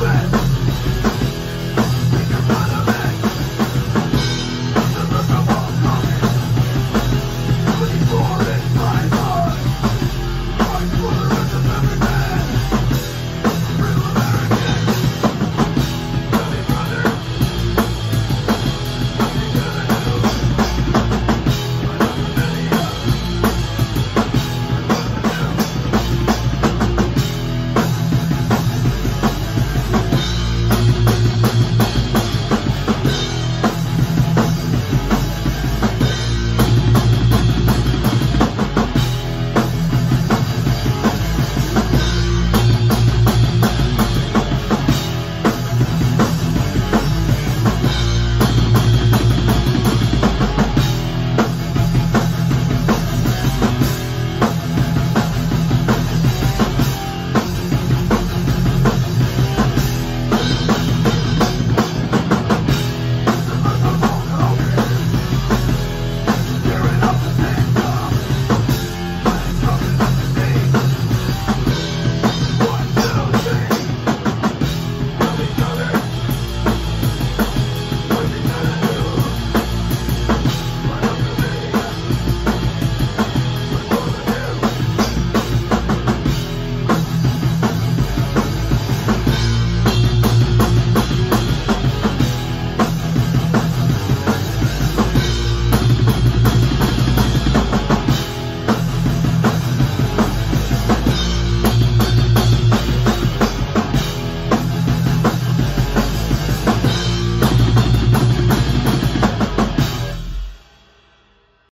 the.